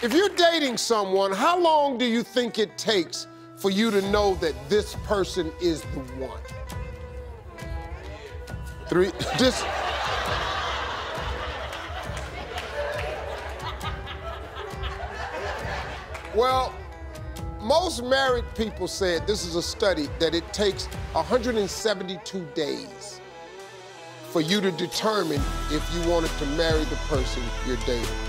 If you're dating someone, how long do you think it takes for you to know that this person is the one? Three, this. Well, most married people said, this is a study, that it takes 172 days for you to determine if you wanted to marry the person you're dating.